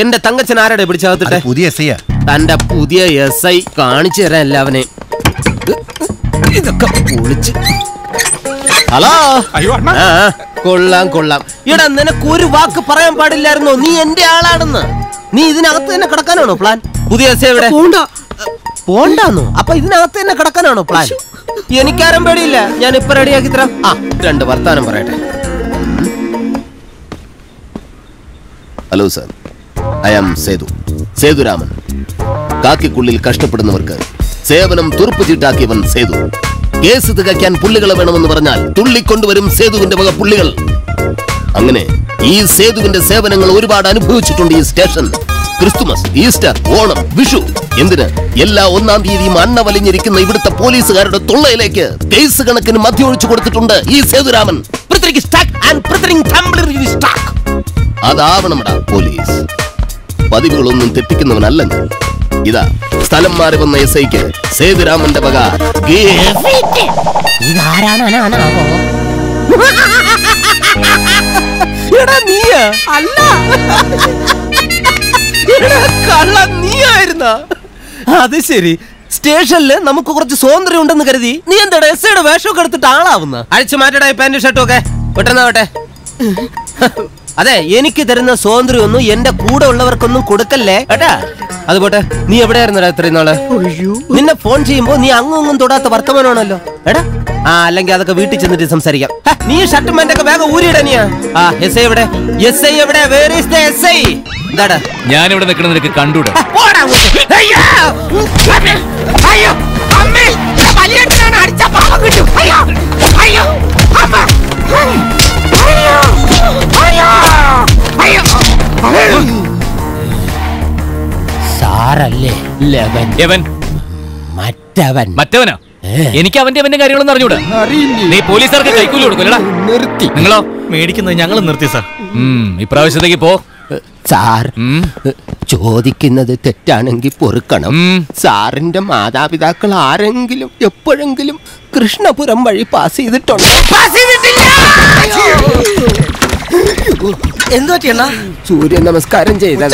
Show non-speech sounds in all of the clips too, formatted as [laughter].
എന്റെ തങ്കച്ചൻ ആരാടെ പിടിച്ചകത്തിട്ടെ? പുതിയ എസ് ഐയാ തന്റെ പുതിയ എസ് ഐ കാണിച്ചു തരാൻ എല്ലാവനെ. ഇതൊക്കെ പൊളിച്ച്. ഹലോ? ആ, കൊള്ളാം കൊള്ളാം. എടാ നിനക്ക് ഒരു വാക്ക് പറയാൻ പാടില്ലായിരുന്നോ? നീ എന്റെ ആളാണെന്ന്. നീ ഇതിനകത്ത് തന്നെ കിടക്കാനാണോ പ്ലാൻ പുതിയ എസ് എവിടെ? പോണ്ടാന്നോ? അപ്പൊ ഇതിനകത്ത് തന്നെ കിടക്കാനാണോ പ്ലാൻ എനിക്കാരും പേടിയില്ല. ഞാൻ ഇപ്പൊ റെഡിയാക്കി തരാം. ആ രണ്ട് വർത്താനം പറയട്ടെ. Hello sir. I am Sethu. Sethuraman. കാക്കിക്കുള്ളിൽ കഷ്ടപ്പെടുന്നവർക്ക് സേവനം തുറുപ്പ് ചീട്ടാക്കിയവൻ സേതു. കേസ് തികയ്ക്കാൻ പുള്ളികളെ വേണമെന്ന് പറഞ്ഞാൽ തുള്ളിക്കൊണ്ടുവരും സേതുവിന്റെ വക പുള്ളികൾ. അങ്ങനെ ഈ സേതുവിന്റെ സേവനങ്ങൾ ഒരുപാട് അനുഭവിച്ചിട്ടുണ്ട് ഈ station. Christmas Easter Onam Vishu. എന്തിന്? എല്ലാ ഒന്നാം തീയതിയും അണ്ണ വലിഞ്ഞിരിക്കുന്ന ഇവിടുത്തെ പോലീസുകാരുടെ തൊള്ളയിലേക്ക് കേസ് കണക്കിന് മദ്യം ഒഴിച്ചു കൊടുത്തിട്ടുണ്ട് ഈ സേതുരാമൻ. അതാവണമടാ പോലീസ്. പതിവുകളൊന്നും തെറ്റിക്കുന്നവനല്ല ഞാൻ ഇതാ സ്ഥലം മാറി വന്ന എസ് ഐക്ക് സേതുരാമന്റെ വക അത് ശരി. സ്റ്റേഷനിൽ നമുക്ക് കുറച്ച് സ്വാതന്ത്ര്യം ഉണ്ടെന്ന് കരുതി നീ എന്താ എസ് ഐയുടെ വേഷമൊക്കെ എടുത്തിട്ട് ആളാവുന്ന? അഴിച്ചു മാറ്റടാ ഈ പാന്റും ഷർട്ടും ഒക്കെ. പെട്ടെന്നാവട്ടെ അതെ എനിക്ക് തരുന്ന സ്വാതന്ത്ര്യമൊന്നും എന്റെ കൂടെ ഉള്ളവർക്കൊന്നും കൊടുക്കല്ലേ കേട്ടാ അത് പോട്ടെ നീ എവിടെയായിരുന്നു ഇത്രയും നാൾ നിന്നെ ഫോൺ ചെയ്യുമ്പോ നീ അങ്ങും ഇങ്ങും തൊടാത്ത വർത്തമാനമാണല്ലോ എടാ ആ അല്ലെങ്കിൽ അതൊക്കെ വീട്ടിൽ ചെന്നിട്ട് സംസാരിക്കാം നീ ഷർട്ടും ഒക്കെ വേഗം ഊരിയിടനിയാ ആ എസ് ഐ എവിടെ എസ് ഐ എവിടെ where is the S I എന്താടാ ഞാനിവിടെ നിൽക്കുന്ന നിനക്ക് കണ്ടൂടെ പോടാ അയ്യോ! അയ്യോ! അമ്മേ! വലിയേട്ടനാണ് അടിച്ച പാവം കിട്ടും. അയ്യോ! അയ്യോ! അമ്മ! സാറല്ലേ? ലെവൻ ലെവൻ മറ്റവൻ. മറ്റവനോ? എനിക്ക് അവന്റെ അവന്റെ കാര്യങ്ങളൊന്നും അറിഞ്ഞൂടാ. നീ പോലീസുകാർക്ക് കൈക്കൂലി കൊടുക്കൂലടാ നിർത്തി. നിങ്ങളോ? മേടിക്കുന്നത് ഞങ്ങൾ നിർത്തി സാർ. ഇപ്രാവശ്യത്തേക്ക് പോ. സാർ ചോദിക്കുന്നത് തെറ്റാണെങ്കിൽ പൊറുക്കണം. സാറിന്റെ മാതാപിതാക്കൾ ആരെങ്കിലും എപ്പോഴെങ്കിലും കൃഷ്ണപുരം വഴി പാസ് ചെയ്തിട്ടുണ്ടോ? പാസ് ചെയ്തിട്ടില്ല! എന്തു സൂര്യ നമസ്കാരം ചെയ്ത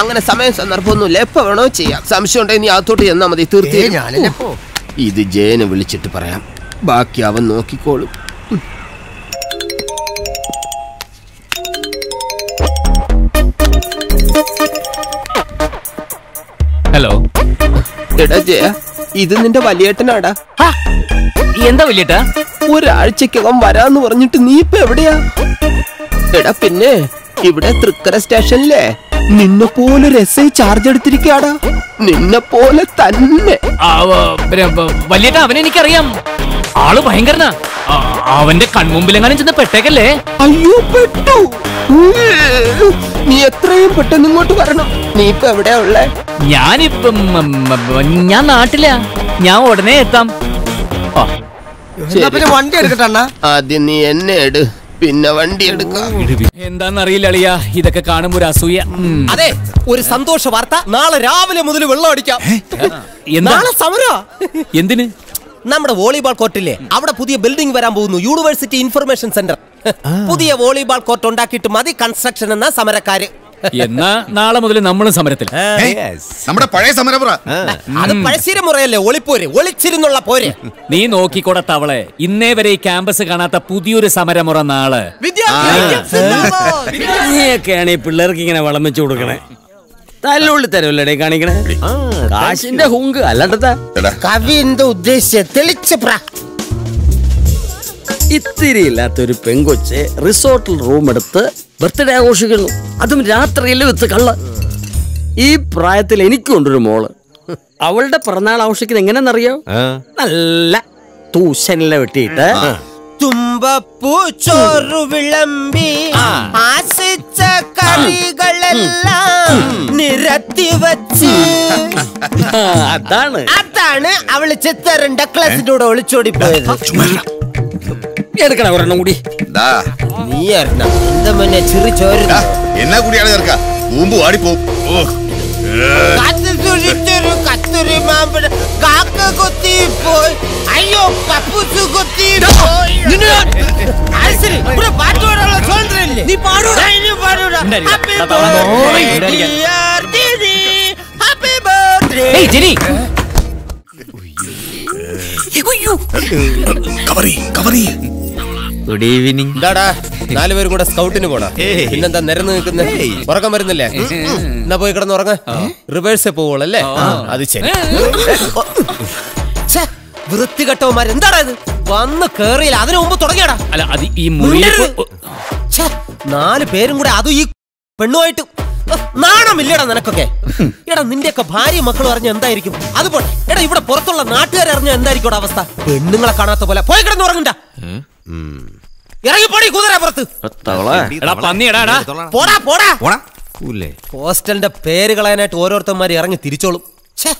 അങ്ങനെ സമയം സന്ദർഭമൊന്നുമില്ല. എപ്പോ വേണോ ചെയ്യാം. സംശയം ഉണ്ടെങ്കിൽ നീ അകത്തോട്ട് ചെന്നാ മതി. തീർച്ചയായും ഇത് ജയനെ വിളിച്ചിട്ട് പറയാം. ബാക്കി അവൻ നോക്കിക്കോളും. ഹലോ. എടാ ജയ ഇത് നിന്റെ വലിയേട്ടനാടാ. എന്താ വലിയേട്ടാ? ഒരാഴ്ചക്കകം വരാന്ന് പറഞ്ഞിട്ട് നീ ഇപ്പൊ എവിടെയാ? എടാ പിന്നെ ഇവിടെ തൃക്കര സ്റ്റേഷനിലെ. നിന്നെ പോലെ ഒരു എസ് ഐ ചാർജ് എടുത്തിരിക്കാടാ. നിന്നെ പോലെ തന്നെ. വലിയേട്ടാ അവനെ എനിക്കറിയാം. ആൾ ഭയങ്കരനാ. അവന്റെ കൺമുമ്പിലെങ്ങാനും ചെന്ന് പെട്ടേക്കല്ലേ? അയ്യോ പെട്ടു. നീ എത്രയും പെട്ടെന്ന് ഇങ്ങോട്ട് വരണം. നീ ഇപ്പൊ എവിടെയാ ഉള്ളേ? ഞാനിപ്പം ഞാൻ നാട്ടില. ഞാൻ ഉടനെ എത്താം. വണ്ടി എടുക്കട്ടെ ആദ്യം നീ എന്നെ എട്. പിന്നെ വണ്ടി എടുക്കാം. എന്താന്നറിയില്ല അളിയ ഇതൊക്കെ കാണുമ്പോ ഒരു അസൂയ. അതെ ഒരു സന്തോഷ വാർത്ത. നാളെ രാവിലെ മുതൽ വെള്ളം അടിക്കാം. എന്താ? നാളെ സമര. എന്തിന്? നമ്മുടെ വോളിബോൾ കോർട്ടില്ലേ അവിടെ പുതിയ ബിൽഡിംഗ് വരാൻ പോകുന്നു. യൂണിവേഴ്സിറ്റി ഇൻഫർമേഷൻ സെന്റർ പുതിയ വോളിബോൾ കോർട്ട് ഉണ്ടാക്കിയിട്ട് മതി കൺസ്ട്രക്ഷൻ എന്ന സമരക്കാര്. എന്നാ നാളെ മുതൽ നമ്മളും സമരത്തിൽ നമ്മുടെ പഴയ സമരപുറ. അത് പഴശ്ശിര മുറയല്ലേ ഒളിപ്പോര് ഒളിച്ചിരുന്നുള്ള പോര്. നീ നോക്കിക്കൂടെ തവളെ ഇന്നേ വരെ ഈ ക്യാമ്പസ് കാണാത്ത പുതിയൊരു സമരമുറ നാൾ. നീയൊക്കെയാണ് ഈ പിള്ളേർക്ക് ഇങ്ങനെ വളം വെച്ച് കൊടുക്കണേ. തല്ലുള്ളി തരുമല്ലേ കാണിക്കണേ. കാശിന്റെ ഹുങ്ക് അല്ലാണ്ടത്താ കവി എന്താ ഉദ്ദേശിച്ചത് ഇത്തിരി ഇല്ലാത്തൊരു പെങ്കൊച്ച് റിസോർട്ടിൽ റൂം എടുത്ത് ബർത്ത്ഡേ ആഘോഷിക്കുന്നു. അതും രാത്രിയിൽ വെച്ച് കള്ള. ഈ പ്രായത്തിൽ എനിക്കുണ്ടൊരു മോൾ. അവളുടെ പിറന്നാൾ ആഘോഷിക്കുന്നത് എങ്ങനെയെന്നറിയോ? നല്ല തൂശനില വെട്ടിയിട്ട് തുമ്പപ്പൂ ചോറു വിളമ്പി ആശിച്ച കറികളെല്ലാം നിരത്തി വച്ച്. അതാണ്. അതാണ് അവൾ ചിത്തരണ്ട ക്ലാസിന്റെ കൂടെ ഒളിച്ചോടി പോയത് എടുക്കണം ഒരെണ്ണം കൂടി ദാ, നീ അറിഞ്ഞ എന്താ മോനെ ചിറി ചോരുന്നു ദാ, എന്നാ കൂടിയാണ് ചേർക്ക കൂമ്പ് വാടിപ്പോവും ഓ കാത്തു സൂക്ഷിച്ചൊരു കത്തുരി മാമ്പഴ കാക്ക കൊത്തി പോയി അയ്യോ പപ്പൂസ് കൊത്തി പോയി അത് ശരി ഇവിടെ പാട്ട് പാടാനുള്ള സ്വാതന്ത്ര്യമില്ലേ നീ പാടൂടാ ഇനി പാടൂടാ ഏയ് ജെനി കവറി കവറി ഗുഡ് ഈവനിങ് എന്താടാ നാലുപേരും കൂടെ സ്കൗട്ടിന് പോടാ പിന്നെന്താ നിരന്ന് നിൽക്കുന്ന? ഉറക്കം വരുന്നില്ലേ? എന്നാ പോയി കിടന്ന് ഉറങ്ങ. റിവേഴ്സേ പോവുള്ളല്ലേ അത് ശരി. വൃത്തികെട്ടവന്മാർ എന്താടാ ഇത്? വന്ന് കേറിയില്ല. അതിനു മുമ്പ് തുടങ്ങിയടാ. അല്ല അത് ഈ നാല് പേരും കൂടെ അതും ഈ പെണ്ണുമായിട്ട് നാണമില്ലടാ നിനക്കൊക്കെ. എടാ നിന്റെയൊക്കെ ഭാര്യ മക്കളും അറിഞ്ഞ എന്തായിരിക്കും? അതുപോലെ പോട്ടെ എടാ ഇവിടെ പുറത്തുള്ള നാട്ടുകാരറിഞ്ഞ എന്തായിരിക്കും അവസ്ഥ? പെണ്ണുങ്ങളെ കാണാത്ത പോലെ. പോയി കിടന്ന് ഉറങ്ങണ്ട ഇറങ്ങി പോടി കുതിര പുറത്ത്. എടാ പന്നിയെടാ എടാ പോടാ പോടാ. ഹോസ്റ്റലിന്റെ പേര് കളയാനായിട്ട് ഓരോരുത്തന്മാർ ഇറങ്ങി തിരിച്ചോളും. ഛേ.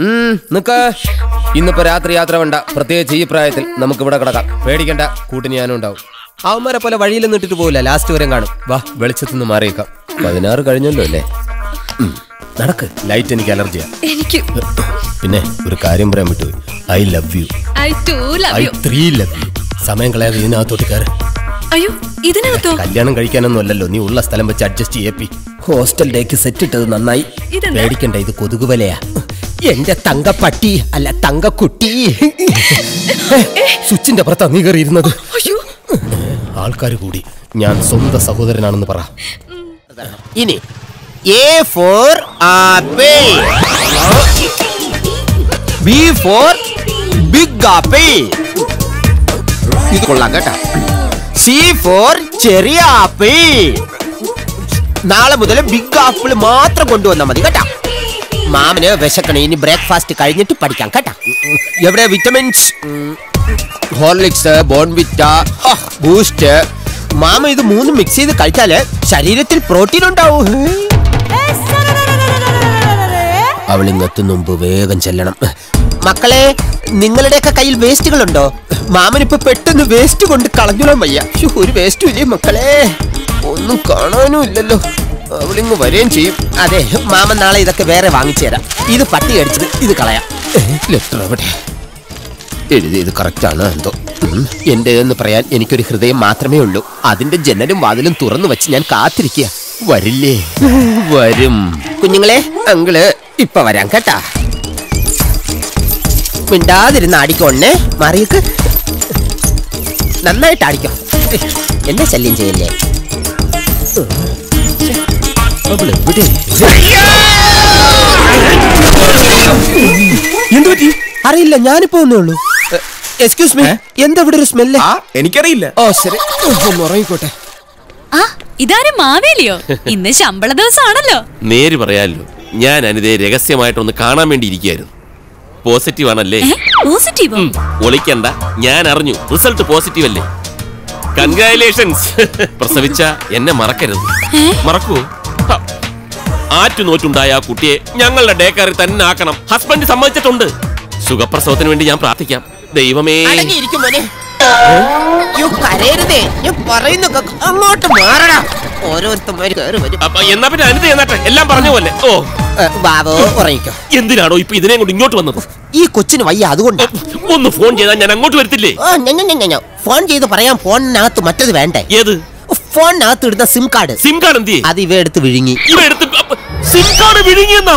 ഉം, നിക്ക്. ഇന്നിപ്പോ രാത്രി യാത്ര വേണ്ട. പ്രത്യേകിച്ച് ഈ പ്രായത്തിൽ നമുക്ക് ഇവിടെ കിടക്കാം. പേടിക്കണ്ട കൂട്ടിന് ഞാനും ഉണ്ടാവും. അവന്മാരെ പോലെ വഴിയിൽ നിന്നിട്ട് പോവില്ല. ലാസ്റ്റ് വരെ കാണും. വാ വെളിച്ചത്തു നിന്ന് മാറിയേക്കാം. പതിനാറ് കഴിഞ്ഞല്ലോ അല്ലേ? നടക്ക്. ലൈറ്റ് എനിക്ക് അലർജിയാ. എനിക്ക് പിന്നെ ഒരു കാര്യം പറയാൻ വിട്ടുപോയി I love you I two love you three love you സമയം കളയാതെ ഇതിനകത്തോട്ട് കയറി. അയ്യോ ഇതിനകത്തോ? കല്യാണം കഴിക്കാനൊന്നും അല്ലല്ലോ നീ ഉള്ള സ്ഥലം വെച്ച് അഡ്ജസ്റ്റ് ചെയ്യപ്പി ഹോസ്റ്റൽ ഡേക്ക് സെറ്റ് ഇട്ടത് നന്നായി? പേടിക്കണ്ട ഇത് കൊതുക് വലയാ എന്റെ തങ്കപ്പട്ടി അല്ല തങ്കക്കുട്ടി. സ്വിച്ചിന്റെ പുറത്താ നീ കയറിയിരുന്നത് അയ്യോ. ആൾക്കാർ കൂടി. ഞാൻ സ്വന്തം സഹോദരനാണെന്ന് പറ. ഇനി A for apple B for big apple ഇത് കൊള്ളാം കേട്ടാ. സി ഫോർ ചെറിയ ആപ്പിൾ. നാളെ മുതൽ ബിഗ് ആപ്പിൾ മാത്രം കൊണ്ടുവന്നാൽ മതി കേട്ടാ. മാമന് വിശക്കണേ ഇനി ബ്രേക്ക്ഫാസ്റ്റ് കഴിഞ്ഞിട്ട് പഠിക്കാം കേട്ടാ. എവിടെ? വിറ്റമിൻസ് ഹോർലിക്സ് ബോൺവിറ്റ ബൂസ്റ്റ് മാമ ഇത് മൂന്നും മിക്സ് ചെയ്ത് കഴിച്ചാൽ ശരീരത്തിൽ പ്രോട്ടീൻ ഉണ്ടാവും. അവൾ ഇങ്ങെത്തും മുമ്പ് വേഗം ചെല്ലണം. മക്കളെ നിങ്ങളുടെയൊക്കെ കയ്യിൽ വേസ്റ്റുകളുണ്ടോ? മാമനിപ്പോ പെട്ടെന്ന് വേസ്റ്റ് കൊണ്ട് കളഞ്ഞോളാൻ വയ്യ. ഒരു വേസ്റ്റും ഇല്ലേ മക്കളെ? ഒന്നും കാണാനും ഇല്ലല്ലോ. അവളിങ്ങ് വരികയും ചെയ്യും. അതെ മാമൻ നാളെ ഇതൊക്കെ വേറെ വാങ്ങിച്ചു തരാം. ഇത് പട്ടി അടിച്ചത് ഇത് കളയാം. ലെറ്റർ എവിടെ എഴുതിയത് കറക്റ്റാണ് എന്തോ. ഉം. എന്റേതെന്ന് പറയാൻ എനിക്കൊരു ഹൃദയം മാത്രമേ ഉള്ളൂ. അതിന്റെ ജനലും വാതിലും തുറന്നു വെച്ച് ഞാൻ കാത്തിരിക്കുക വരില്ലേ? വരും. കുഞ്ഞുങ്ങളെ അങ്കിൾ ഇപ്പൊ വരാം കേട്ടാ. മിണ്ടാതിരുന്ന് അടിക്കോണ്ണേ മറിയക്ക്. നന്നായിട്ട് അടിക്കോ എന്നെ ശല്യം ചെയ്യല്ലേ? എന്തുപറ്റി അറിയില്ല ഞാനിപ്പോ ഒന്നേ ഉള്ളൂ. എക്സ്ക്യൂസ് മീ എന്താ ഇവിടെ ഒരു സ്മെല്ല് എനിക്കറിയില്ല. ഓ ശരി. ഒന്ന് ഉറങ്ങിക്കോട്ടെ. ആ ഇതാരും മാവേലിയോ? ഇന്ന് ശമ്പള ദിവസമാണല്ലോ. നേര് പറയാലോ. ഞാൻ അനിതയെ രഹസ്യമായിട്ടൊന്ന് കാണാൻ വേണ്ടി ഇരിക്കുകയായിരുന്നു പോസിറ്റീവ്? ആണല്ലേ പോസിറ്റീവ് ഒളിക്കണ്ട. ഞാൻ അറിഞ്ഞു. റിസൾട്ട് പോസിറ്റീവ് അല്ലേ കൺഗ്രാലേഷൻസ്. പ്രസവിച്ച എന്നെ മറക്കരുത്. മറക്കുവോ. ആറ്റുനോറ്റുണ്ടായ ആ കുട്ടിയെ ഞങ്ങളുടെ ഡേക്കറിൽ തന്നെ ആക്കണം. ഹസ്ബൻഡ് സമ്മതിച്ചിട്ടുണ്ട്. സുഖപ്രസവത്തിന് വേണ്ടി ഞാൻ പ്രാർത്ഥിക്കാം. ദൈവമേ. യ്യോ, കരയരുതേ. ഞാൻ പറയുന്ന. അങ്ങോട്ട് മാറടാ ഓരോരുത്തന്മാര് കയറി വരും. എന്നാ പിന്നെ അനിത എന്നാട്ടെ എല്ലാം പറഞ്ഞ പോലെ. ഓ. ബാബു എന്തിനാണോ ഇപ്പൊ ഇതിനെ കൊണ്ട് ഇങ്ങോട്ട് വന്നത്? ഈ കൊച്ചിന് വയ്യ അതുകൊണ്ട്. ഒന്ന് ഫോൺ ചെയ്താൽ ഞാൻ അങ്ങോട്ട് വരത്തില്ലേ. ഫോൺ ചെയ്ത് പറയാൻ ഫോണിനകത്ത് മറ്റത് വേണ്ടേ? ഏത്? ഫോണിനകത്ത് ഇടുന്ന സിം കാർഡ്. സിം കാർഡ് എന്ത് അത് ഇവ എടുത്ത് വിഴുങ്ങി. ഇവ എടുത്ത് സിം കാർഡ് വിഴുങ്ങിയെന്നാ?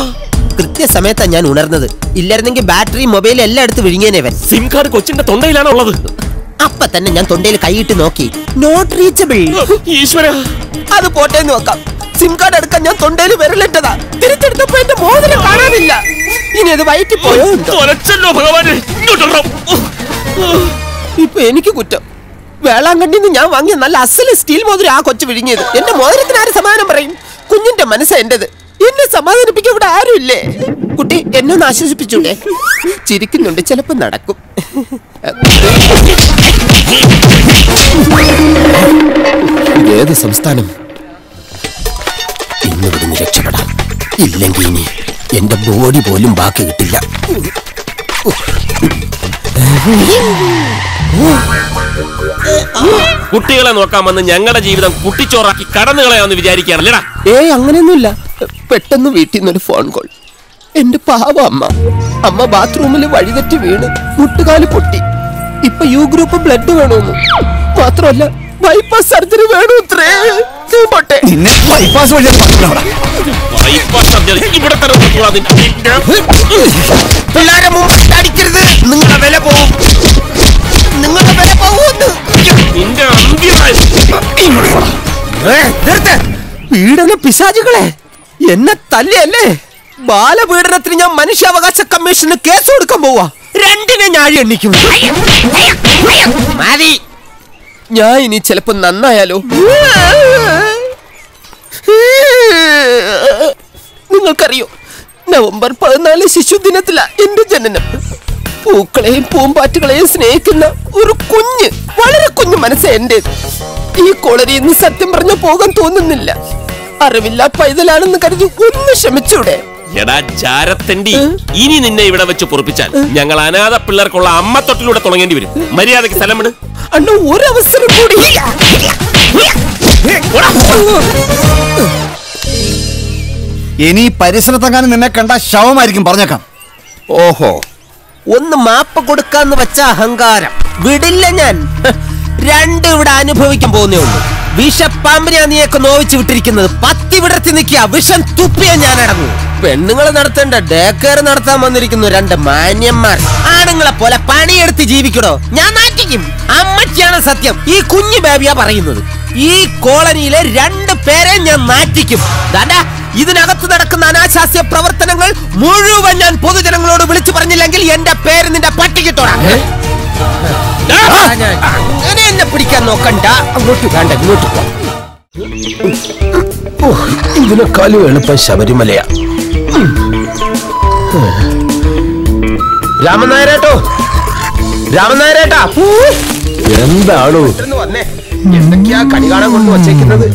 കൃത്യസമയത്താണ് ഞാൻ ഉണർന്നത്. ഇല്ലായിരുന്നെങ്കിൽ ബാറ്ററി മൊബൈൽ എല്ലാം എടുത്ത് വിഴുങ്ങിയനവൻ സിം കാർഡ് കൊച്ചിന്റെ തൊണ്ടയിലാണ് ഉള്ളത്? അപ്പൊ തന്നെ ഞാൻ തൊണ്ടയിൽ കൈയിട്ട് നോക്കി. നോട്ട് റീച്ചബിൾ ഈശ്വര. അത് പോട്ടെ നോക്കാം. സിം കാർഡ് എടുക്കാൻ ഞാൻ തൊണ്ടയിൽ വിരലിട്ടതാ. തിരിച്ചെടുത്തപ്പോ എന്റെ മോതിരം കാണാനില്ല. ഇനി അത് വയറ്റി പോയോ ഇപ്പൊ എനിക്ക് കുറ്റം. വേളാങ്കണ്ണിന്ന് ഞാൻ വാങ്ങിയ നല്ല അസൽ സ്റ്റീൽ മോതിരം ആ കൊച്ചു വിഴുങ്ങിയത്. എന്റെ മോതിരത്തിന് ആര് സമാനം പറയും? കുഞ്ഞിന്റെ മനസ്സ് എന്റേത്. എന്നെ സമാധാനിപ്പിക്കാൻ ഇവിടെ ആരുമില്ലേ കുട്ടി എന്നെ ഒന്ന് ആശ്വസിപ്പിച്ചൂടെ? ചിരിക്കുന്നുണ്ട് ചിലപ്പോ നടക്കും. ഏത് സംസ്ഥാനം? ഇന്ന് ഇവിടുന്ന് രക്ഷപ്പെടാം. ഇല്ലെങ്കിൽ ഇനി എന്റെ ബോഡി പോലും ബാക്കി കിട്ടില്ല. കുട്ടികളെ നോക്കാൻ വന്ന് ഞങ്ങളുടെ ജീവിതം കുട്ടിച്ചോറാക്കി കടന്നു കളയാന്ന് വിചാരിക്കുകയാണല്ലേടാ ഏയ് അങ്ങനെയൊന്നുമില്ല. പെട്ടെന്ന് വീട്ടിൽ നിന്നൊരു ഫോൺ കോൾ എന്റെ പാവ അമ്മ. അമ്മ ബാത്റൂമിൽ വഴിതെറ്റി വീണ്. മുട്ടുകാൽ പൊട്ടി. ഇപ്പൊ യു ഗ്രൂപ്പ് ബ്ലഡ് വേണമെന്ന് മാത്രമല്ല ബൈപ്പാസ് സർജറി വേണോ ഇത്രേ? പോട്ടെ. നിന്നെ ബൈപ്പാസ് വഴി bypass സർജറി ഇവിടെ പിള്ളേരെ അടിക്കരുത്. നിങ്ങളുടെ വില പോവും. നിങ്ങളുടെ വില പോവും നിന്റെ പീഡന പിശാചുകളെ എന്നെ തല്ലിയല്ലേ? ബാലപീഡനത്തിന് ഞാൻ മനുഷ്യാവകാശ കമ്മീഷന് കേസ് കൊടുക്കാൻ പോവാ. രണ്ടിനെ ഞാൻ എണ്ണിക്കും. മതി ഞാൻ ഇനി ചിലപ്പോ നന്നായാലോ? നിങ്ങൾക്കറിയോ നവംബർ പതിനാല് ശിശുദിനത്തിലാ എന്റെ ജനനം. പൂക്കളെയും പൂമ്പാറ്റുകളെയും സ്നേഹിക്കുന്ന ഒരു കുഞ്ഞ് വളരെ കുഞ്ഞു മനസ്സ് എന്റെ ഈ കോളരി ഇന്ന് സത്യം പറഞ്ഞ പോകാൻ തോന്നുന്നില്ല. അറിവില്ല പൈതലാണെന്ന് കരുതി ഒന്ന് ക്ഷമിച്ചൂടെ? എടാ ജാരത്തണ്ടി ഇനി നിന്നെ ഇവിടെ വെച്ച് പൊറപ്പിച്ചാൽ ഞങ്ങൾ അനാഥ പിള്ളേർക്കുള്ള അമ്മ തൊട്ടിലൂടെ തുടങ്ങേണ്ടി വരും. മര്യാദയ്ക്ക് സ്ഥലം വിട്. അണ്ണ ഒരു അവസരം കൂടി. ഇനി പരിസരത്തെങ്ങാനും നിന്നെ കണ്ട ശവമായിരിക്കും പറഞ്ഞേക്കാം. ഓഹോ ഒന്ന് മാപ്പ് കൊടുക്കാന്ന് വെച്ച അഹങ്കാരം. വിടില്ല ഞാൻ. രണ്ടും രണ്ട് ഇവിടെ അനുഭവിക്കാൻ പോകുന്നേ ഉള്ളൂ. വിഷപ്പാമ്പിനെയാ നീയൊക്കെ നോവിച്ചു വിട്ടിരിക്കുന്നത് പത്തി വിടർത്തി നിൽക്കുക വിഷം തുപ്പിയ ഞാൻ അടങ്ങൂ. പെണ്ണുങ്ങളെ നടത്തേണ്ട ഡേ കെയർ നടത്താൻ വന്നിരിക്കുന്നു രണ്ട് മാന്യന്മാർ. ആണുങ്ങളെ പോലെ പണിയെടുത്ത് ജീവിക്കണോ ഞാൻ നാറ്റിക്കും. അമ്മച്ചിയാണ് സത്യം. ഈ കുഞ്ഞു ബേബിയാ പറയുന്നത്. ഈ കോളനിയിലെ രണ്ട് പേരെ ഞാൻ നാറ്റിക്കും. ദാണ്ടാ, ഇതിനകത്ത് നടക്കുന്ന അനാശാസ്യ പ്രവർത്തനങ്ങൾ മുഴുവൻ ഞാൻ പൊതുജനങ്ങളോട് വിളിച്ചു പറഞ്ഞില്ലെങ്കിൽ എന്റെ പേര് നിന്റെ പട്ടിക്കിട്ടോടാ അങ്ങനെ എന്നെ പിടിക്കാൻ നോക്കണ്ട. അങ്ങോട്ട് വേണ്ട ഇങ്ങോട്ട് ഇതിനെക്കാളും എളുപ്പം ശബരിമലയാ. രാമനായരേട്ടോ. രാമനായരേട്ടാ. എന്താണോ? വന്നേ. എന്തൊക്കെയാ കണി കാണാൻ കൊണ്ട് വച്ചേക്കുന്നത്?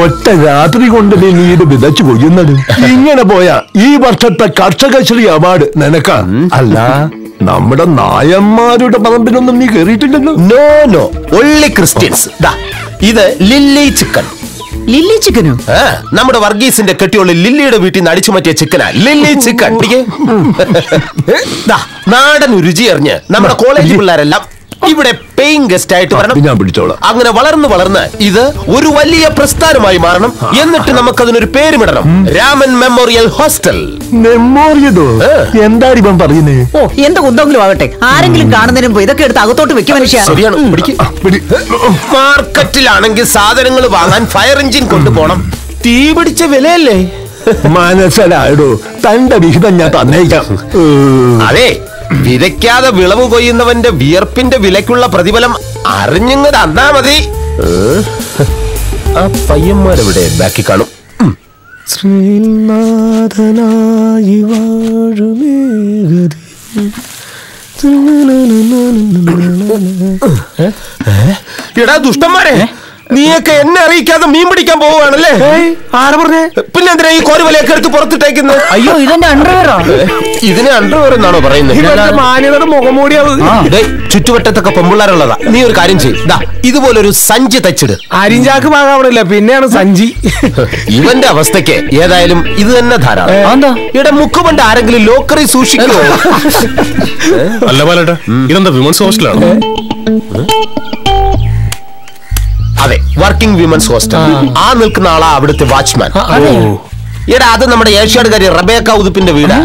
ഒറ്റ രാത്രി കൊണ്ട് നീ ഇത് വിതച്ചു കൊയ്യുന്നത്? ഇങ്ങനെ പോയാ ഈ വർഷത്തെ കർഷകശ്രീ അവാർഡ് നിനക്കാ? അല്ല നമ്മുടെ നായന്മാരുടെ പറമ്പിലൊന്നും നീ കേറിയിട്ടില്ലല്ലോ നോ നോ ഒള്ളി ക്രിസ്ത്യൻസ് ഇത് ലില്ലി ചിക്കൻ. ലില്ലി ചിക്കനോ? നമ്മുടെ വർഗീസിന്റെ കെട്ടിയുള്ള ലില്ലിയുടെ വീട്ടിൽ നിന്ന് അടിച്ചു മാറ്റിയ ചിക്കനാ. Lily chicken. നാടൻ രുചി അറിഞ്ഞ് നമ്മുടെ കോളേജ് പിള്ളേരെല്ലാം ഇവിടെ പേയിങ് ഗസ്റ്റ് ആയിട്ട് വരണം. ഞാൻ പിടിച്ചോളാം അങ്ങനെ വളർന്ന് വളർന്ന് ഇത് ഒരു വലിയ പ്രസ്ഥാനമായി മാറണം. എന്നിട്ട് നമുക്ക് അതിനൊരു പേരുമിടണം. Raman memorial hostel. മെമ്മോറിയതോ എന്താ ഇപ്പം പറയുന്നേ? ഓ എന്ത് കുന്തെങ്കിലും ആവട്ടെ. ആരെങ്കിലും കാണുന്നതിനും മുമ്പ് ഇതൊക്കെ എടുത്ത് അകത്തോട്ട് വെക്കും മനുഷ്യ. ശരിയാണ്. പിടിക്ക്. മാർക്കറ്റിലാണെങ്കിൽ സാധനങ്ങൾ വാങ്ങാൻ ഫയർ എഞ്ചിൻ കൊണ്ടുപോകണം. തീ പിടിച്ച വിലയല്ലേ? മനസ്സിലായടോ. തന്റെ വിഹിതം ഞാൻ തന്നേക്കാം. അതെ. വിതയ്ക്കാതെ വിളവ് കൊയ്യുന്നവന്റെ വിയർപ്പിന്റെ വിലക്കുള്ള പ്രതിഫലം അറിഞ്ഞിങ്ങ് തന്നാ മതി? ആ പയ്യന്മാരെവിടെ? ബാക്കി കാണും. ശ്രീനാഥനായി വാഴുമേഘതി എടാ ദുഷ്ടന്മാരെ. നീയൊക്കെ എന്നെ അറിയിക്കാതെ മീൻ പിടിക്കാൻ പോവുകയാണല്ലേ? ആരാ പറഞ്ഞേ? പിന്നെ എന്തിനാ ഈ കോരുവലയൊക്കെ എടുത്ത് പുറത്തിട്ടേക്കുന്നത് അയ്യോ ഇതെന്റെ അണ്ടർവെയറാണ് ഇതിനെ അണ്ടർവെയർ എന്നാണോ പറയുന്നത്? മാന്യതയുടെ മുഖംമൂടിയത് ദേ, ചുറ്റുവട്ടത്തൊക്കെ പെമ്പിള്ളാരുള്ളതാ. നീ ഒരു കാര്യം ചെയ്യ്. ദാ ഇതുപോലൊരു സഞ്ചി തച്ചിട്. അരിഞ്ചാക്ക് ഭാഗമാവണില്ല പിന്നെയാണ് സഞ്ചി. ഇവന്റെ അവസ്ഥയ്ക്ക് ഏതായാലും ഇത് തന്നെ ധാരാളം. ഇവിടെ മുക്കുമണ്ട് ആരെങ്കിലും ലോക്കറി സൂക്ഷിക്കുമോ അല്ല ബാലേട്ടാ ഇതെന്താ വിമൻസ് ഹോസ്റ്റലാണോ അതെ വർക്കിംഗ് വിമൻസ് ഹോസ്റ്റൽ ആ. നിൽക്കുന്ന ആളാ അവിടുത്തെ വാച്ച്മാൻ എടാ അത് നമ്മുടെ ഏഷ്യാടുകാരി റബേക്ക ഉതുപ്പിന്റെ വീടാ.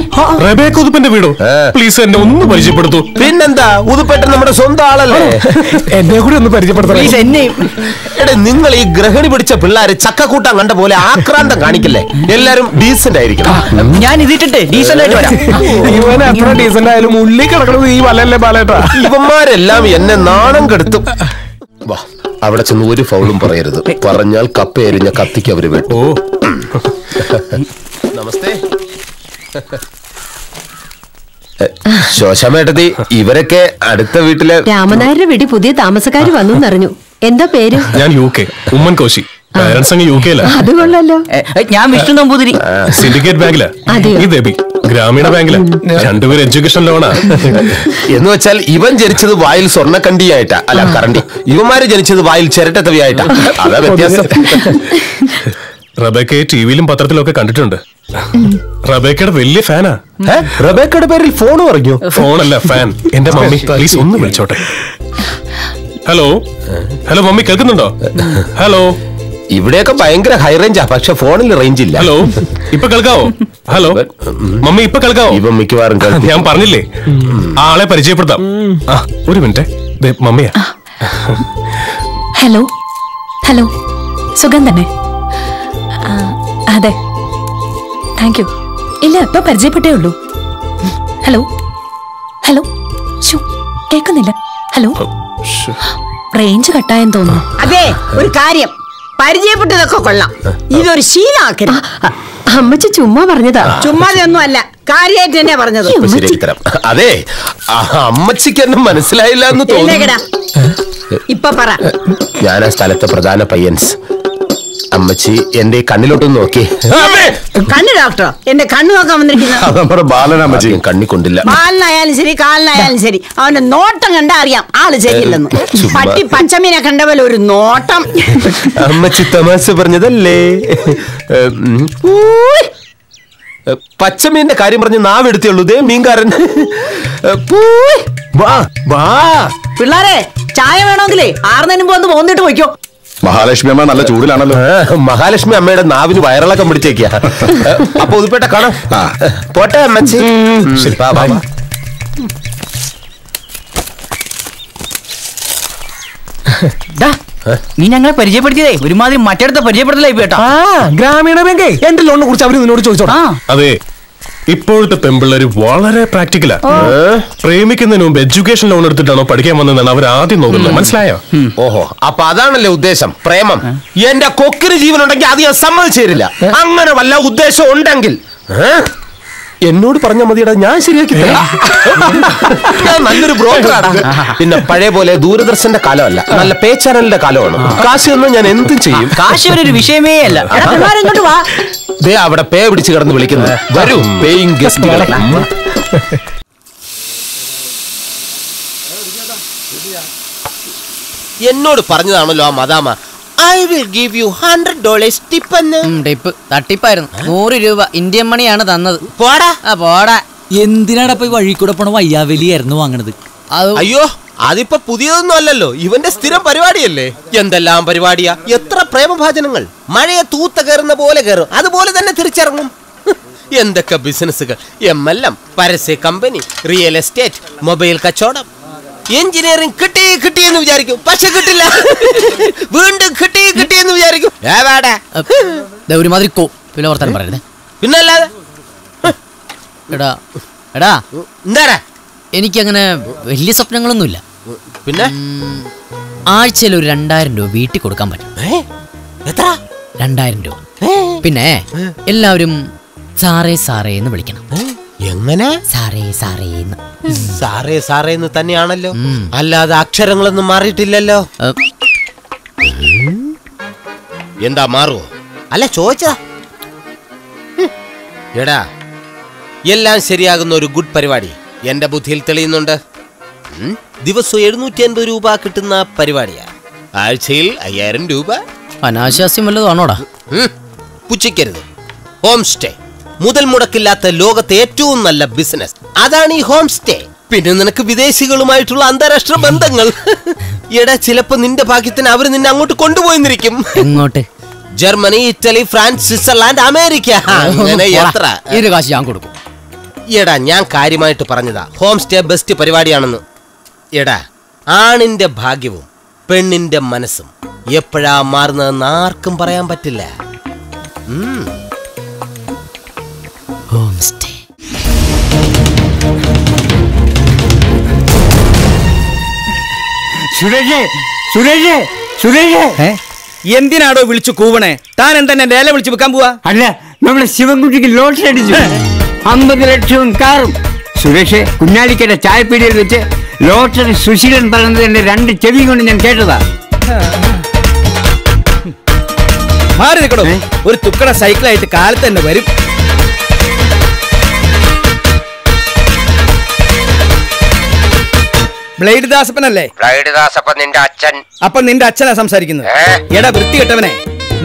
റബേക്ക ഉദുപ്പിന്റെ വീടോ? പ്ലീസ് എന്നെ ഒന്ന് പരിചയപ്പെടുത്തൂ. പിന്നെന്താ ഉദുപ്പേട്ട നമ്മുടെ സ്വന്തം ആളല്ലേ? [laughs] എന്നെ കൂടി ഒന്ന് പരിചയപ്പെടുത്തണം. എന്നെയും. എടാ നിങ്ങൾ ഈ ഗ്രഹണി പിടിച്ച പിള്ളേര് ചക്കക്കൂട്ടം കണ്ട പോലെ ആക്രാന്തം കാണിക്കല്ലേ? എല്ലാരും ഡീസന്റ് ആയിരിക്കും ഞാൻ ഇതിട്ടിട്ട് ഡീസന്റ് ആയിട്ട് വരാം. [laughs] ഇവൻ എത്ര ഡീസന്റ് ആയാലും ഉള്ളി കിടക്കണത് ഈ വലല്ലേ ബാലേട്ടാ. ഇവന്മാരെല്ലാം എന്നെ നാണം കെടുത്തും. വാ അവിടെ ചെന്ന് ഒരു ഫൗളും പറയരുത്. പറഞ്ഞാൽ കപ്പ എരിഞ്ഞ കത്തിക്ക് അവർ വെട്ടു. നമസ്തേ. ശോശാമേട്ടതി ഇവരൊക്കെ അടുത്ത വീട്ടിലെ രാമനായരുടെ വീട്ടിൽ പുതിയ താമസക്കാർ വന്നു എന്നറിഞ്ഞു. എന്താ പേര്? ഞാൻ U K Oommen Koshy parents അങ്ങ് യു കെയില അത് കൊള്ളല്ലോ ഞാൻ വിഷ്ണു നമ്പൂതിരി. സിൻഡിക്കേറ്റ് ബാങ്കിലാ? ഈ ദേബി ഗ്രാമീണ ബാങ്കിലാ? രണ്ടുപേരും എഡ്യൂക്കേഷൻ ലോണാ എന്ന് വെച്ചാൽ ഇവൻ ജനിച്ചത് വായിൽ സ്വർണക്കണ്ടിയായിട്ടാ. അല്ല കറണ്ടി. ഇവന്മാര് ജനിച്ചത് വായിൽ ചിരട്ടത്തവിയായിട്ടാ. അതാ വ്യത്യാസം. റബേക്കയെ ടിവിയിലും പത്രത്തിലും ഒക്കെ കണ്ടിട്ടുണ്ട് റബേക്കയുടെ വലിയ ഫാനാ? റബേക്കയുടെ പേരിൽ ഫോൺ പറഞ്ഞു? ഫോണല്ല ഫാൻ. എന്റെ മമ്മി പ്ലീസ് ഒന്ന് വിളിച്ചോട്ടെ. ഹലോ? ഹലോ മമ്മി കേൾക്കുന്നുണ്ടോ? ഹലോ? ഇവിടെയൊക്കെ ഭയങ്കര ഹൈ റേഞ്ചാ പക്ഷെ ഫോണിൽ റേഞ്ച് ഇല്ല. ഹലോ ഇപ്പൊ കേൾക്കാവോ? ഹലോ മമ്മി ഇപ്പൊ കേൾക്കാവോ? ഇപ്പൊ മിക്കവാറും കേൾക്കും. ഞാൻ പറഞ്ഞില്ലേ? ആളെ പരിചയപ്പെടുത്താം. ആ ഒരു മിനിറ്റ്. ദേ, മമ്മിയാ. ഹലോ ഹലോ സുഖം തന്നെ. അതെ. താങ്ക് യു ഇല്ല ഇപ്പൊ പരിചയപ്പെട്ടേ ഉള്ളൂ. ഹലോ ഹലോ ഷു കേൾക്കുന്നില്ല. ഹലോ റേഞ്ച് കട്ടായെന്ന് തോന്നുന്നു. അതെ ഒരു കാര്യം. പരിചയപ്പെട്ടതൊക്കെ കൊള്ളാം. ഇതൊരു ശീലമാക്കരുത്. അമ്മച്ചി ചുമ്മാ പറഞ്ഞതാ. ചുമ്മാതൊന്നും അല്ല കാര്യമായിട്ട് തന്നെ പറഞ്ഞത്. അതെ അമ്മച്ചിക്കൊന്നും അമ്മച്ചിക്ക് എന്നെ മനസ്സിലായില്ല എന്ന് തോന്നുന്നു. ഇപ്പൊ പറ. ഞാൻ ആ സ്ഥലത്തെ പ്രധാന പയ്യൻസ്. അമ്മച്ചി എന്റെ കണ്ണിലോട്ടൊന്ന് നോക്കി. കണ്ണു ഡോക്ടറോ? എന്റെ കണ്ണ് നോക്കാൻ വന്നിരിക്കുന്നത് നമ്മുടെ ബാലനമ്മച്ചി കണ്ണി കൊണ്ടില്ല. ബാലനായാലും ശരി കാലിനായാലും ശരി. അവന്റെ നോട്ടം കണ്ടാ അറിയാം. ആൾ ശരിയല്ലെന്ന് പട്ടി പച്ചമീനെ കണ്ട പോലെ ഒരു നോട്ടം. അമ്മച്ചി തമാശ പറഞ്ഞതല്ലേ. പച്ചമീന്റെ കാര്യം പറഞ്ഞ് നാവെടുത്തുള്ളൂ ദേ മീൻകാരൻ. വാ വാ. പിള്ളാരെ ചായ വേണമെങ്കിലേ ആറുന്നതിന് മുമ്പ് ഒന്ന് പോന്നിട്ട് പോയിക്കോ. മഹാലക്ഷ്മി അമ്മ നല്ല ചൂടിലാണല്ലോ. മഹാലക്ഷ്മി അമ്മയുടെ നാവിന് വയറിളക്കം പിടിച്ചേക്കാ [laughs] അപ്പൊ ഉതുപ്പേട്ട കാണാം. പോട്ടെ അമ്മച്ചി. നീ ഞങ്ങളെ പരിചയപ്പെടുത്തിയതേ. ഒരുമാതിരി മറ്റേടത്തെ പരിചയപ്പെടുത്തലായി കേട്ടോ. ഗ്രാമീണ ബാങ്കേ. എന്റെ ലോണിനെ കുറിച്ച് അവർ നിന്നോട് ചോദിച്ചോടാ അതെ. ഇപ്പോഴത്തെ പെമ്പിള്ളേര് വളരെ പ്രാക്ടിക്കലാ പ്രേമിക്കുന്നതിന് മുമ്പ് എഡ്യൂക്കേഷൻ ലോൺ എടുത്തിട്ടാണോ പഠിക്കാൻ വന്നതെന്നാണ് അവർ ആദ്യം നോക്കുന്നത്. മനസ്സിലായോ? ഓഹോ അപ്പൊ അതാണല്ലേ ഉദ്ദേശം? പ്രേമം. എന്റെ കൊക്കിന് ജീവൻ ഉണ്ടെങ്കിൽ അത് ഞാൻ സമ്മതിച്ചു തരില്ല. അങ്ങനെ വല്ല ഉദ്ദേശം ഉണ്ടെങ്കിൽ? എന്നോട് പറഞ്ഞാൽ മതിയടാ ഞാൻ ശരിയാക്കി തരാം. ഞാൻ നല്ലൊരു ബ്രോക്കറാണ് [laughs] പിന്നെ പഴയ പോലെ ദൂരദർശന്റെ കാലമല്ല. നല്ല പേ ചാനലിന്റെ കാലമാണ്. കാശ് തന്നാൽ ഞാൻ എന്തും ചെയ്യും. കാശി ഒരു വിഷയമേ അല്ല. ദേ അവിടെ പേ പിടിച്ച് കിടന്ന് വിളിക്കുന്നത് വരൂ പേയിങ് ഗസ്റ്റ് എന്നോട് പറഞ്ഞതാണല്ലോ ആ മദാമ. I will give you hundred dollars tip എന്ന്. ടിപ്പ് തട്ടിപ്പായിരുന്നു. നൂറ് രൂപ ഇന്ത്യൻ മണിയാണ് തന്നത്. പോടാ. ആ പോടാ. എന്തിനാടാ പോയി വഴി കൂടെ പോണ വയ്യാവലിയായിരുന്നു വാങ്ങണത്? അയ്യോ അതിപ്പോ പുതിയതൊന്നും അല്ലല്ലോ. ഇവന്റെ സ്ഥിരം പരിപാടിയല്ലേ? എന്തെല്ലാം പരിപാടിയാ? എത്ര പ്രേമഭാചനങ്ങൾ മഴയെ തൂത്ത കയറുന്ന പോലെ കയറും. അതുപോലെ തന്നെ തിരിച്ചിറങ്ങും. എന്തൊക്കെ ബിസിനസ്സുകൾ എം എൽ എം പരസ്യ കമ്പനി റിയൽ എസ്റ്റേറ്റ് മൊബൈൽ കച്ചവടം. എഞ്ചിനീയറിംഗ് കിട്ടി കിട്ടി എന്ന് വിചാരിക്കും. പക്ഷെ കിട്ടില്ല. വീണ്ടും കിട്ടി കിട്ടി എന്ന് വിചാരിക്കും. ഒരുമാതിരി കോ പിന്നെ വർത്താനം പറയരുത്. പിന്നല്ലാതെ? എടാ എടാ. എന്താടാ? എനിക്കങ്ങനെ വലിയ സ്വപ്നങ്ങളൊന്നുമില്ല. പിന്നെ? ആഴ്ചയിൽ ഒരു രണ്ടായിരം രൂപ വീട്ടിൽ കൊടുക്കാൻ പറ്റും. എത്ര? രണ്ടായിരം രൂപ. പിന്നെ എല്ലാവരും സാറേ സാറേ എന്ന് വിളിക്കണം. എങ്ങനെ? സാറേ സാറേ സാറേ സാറേ എന്ന് തന്നെയാണല്ലോ. അല്ലാതെ അക്ഷരങ്ങളൊന്നും മാറിയിട്ടില്ലല്ലോ. എന്താ മാറുവോ? അല്ല ചോദിച്ചതാ. ഹും. എടാ എല്ലാം ശരിയാകുന്ന ഒരു ഗുഡ് പരിപാടി. എന്റെ ബുദ്ധിയിൽ തെളിയുന്നുണ്ട്. ദിവസം ദിവസവും എഴുന്നൂറ്റി അൻപത് രൂപ കിട്ടുന്ന പരിപാടിയാ. ആഴ്ചയിൽ അയ്യായിരം രൂപ. അനാശാസ്യം വല്ലതും ആണോടാ പുച്ഛിക്കരുത്. Home stay. മുതൽ മുടക്കില്ലാത്ത ലോകത്തെ ഏറ്റവും നല്ല ബിസിനസ് അതാണ് ഈ ഹോം സ്റ്റേ പിന്നെ നിനക്ക് വിദേശികളുമായിട്ടുള്ള അന്താരാഷ്ട്ര ബന്ധങ്ങൾ. [laughs] എടാ ചിലപ്പോ നിന്റെ ഭാഗ്യത്തിന് അവർ നിന്നെ അങ്ങോട്ട് കൊണ്ടുപോയിന്നിരിക്കും. എങ്ങോട്ട്? Germany Italy France Switzerland America. അങ്ങനെ എത്ര. ഇത് കാശ് ഞാൻ കൊടുക്കും. എടാ ഞാൻ കാര്യമായിട്ട് പറഞ്ഞതാ. ഹോം സ്റ്റേ ബെസ്റ്റ് പരിപാടിയാണെന്ന്. എടാ ആണിന്റെ ഭാഗ്യവും പെണ്ണിന്റെ മനസ്സും എപ്പോഴാ മാറുന്നതെന്ന് ആർക്കും പറയാൻ പറ്റില്ല. Home stay സുരേഷേ സുരേഷേ. സുരേഷേ എന്തിനാടോ വിളിച്ചു കൂവണേ? താൻ എന്തെന്നെ ലേല വിളിച്ചു വെക്കാൻ പോവാ? അല്ല നമ്മുടെ ശിവൻകുട്ടിക്ക് ലോട്ടറി അടിച്ചു അമ്പത് ലക്ഷവും കാറും. സുരേഷ് കുഞ്ഞാലിക്കയുടെ ചായപ്പീടിയിൽ വെച്ച് ലോട്ടറി സുശീലൻ പറഞ്ഞത് എന്റെ രണ്ട് ചെവി കൊണ്ട് ഞാൻ കേട്ടതാ. മാറി നിൽക്കണോ ഒരു തുക്കട സൈക്കിളായിട്ട് കാലത്ത് തന്നെ വരും. ബ്ലേഡ് ദാസപ്പനല്ലേ ബ്ലൈഡ്ദാസപ്പൻ നിന്റെ അച്ഛൻ. അപ്പൊ നിന്റെ അച്ഛനാ സംസാരിക്കുന്നത്? എടാ വൃത്തി കെട്ടവനെ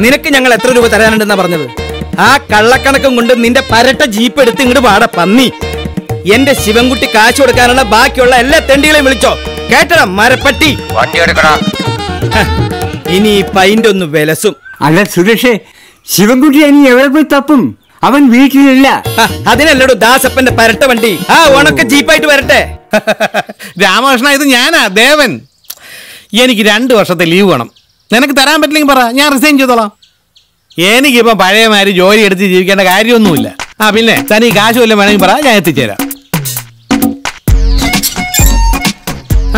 നിനക്ക് ഞങ്ങൾ എത്ര രൂപ തരാനുണ്ടെന്നാ പറഞ്ഞത്? ആ കള്ളക്കണക്കും കൊണ്ട് നിന്റെ പരട്ട ജീപ്പ് എടുത്ത് ഇങ്ങോട്ട് വാട പന്നി. എന്റെ ശിവൻകുട്ടി കാശ് കൊടുക്കാനുള്ള ബാക്കിയുള്ള എല്ലാ തെണ്ടികളെയും വിളിച്ചോ. കേട്ടടാ മരപ്പട്ടി. വണ്ടി എടുക്കടാ. ഇനി ഈ പൈന്റ് ഒന്ന് വിലസും. അല്ല സുരേഷേ ശിവൻകുട്ടി ഇനി എവിടെ പോയി തപ്പും? അവൻ വീട്ടിലില്ല. അതിനല്ലോ അതിനല്ലടോ ദാസപ്പന്റെ പരട്ട വണ്ടി. ആ ഉണക്ക ജീപ്പായിട്ട് വരട്ടെ. രാമകൃഷ്ണ ഇത് ഞാനാ ദേവൻ. എനിക്ക് രണ്ട് വർഷത്തെ ലീവ് വേണം. നിനക്ക് തരാൻ പറ്റില്ലെങ്കിൽ പറ ഞാൻ റിസൈൻ ചെയ്തോളാം. എനിക്കിപ്പോ പഴയമാതിരി ജോലി എടുത്ത് ജീവിക്കേണ്ട കാര്യമൊന്നുമില്ല. ആ പിന്നെ തനി കാശ് വല്ലതും വേണമെങ്കിൽ പറ ഞാൻ എത്തിച്ചേരാം.